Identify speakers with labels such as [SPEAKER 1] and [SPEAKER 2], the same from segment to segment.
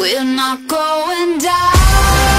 [SPEAKER 1] We're not going down.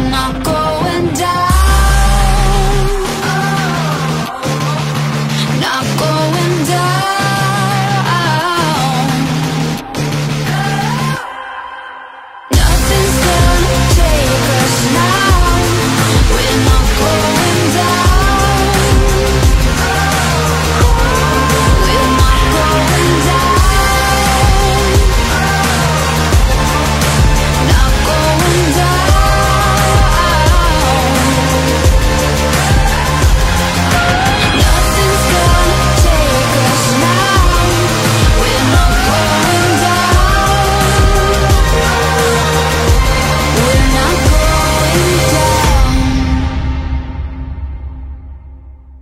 [SPEAKER 1] I'm not going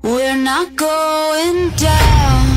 [SPEAKER 1] We're not going down.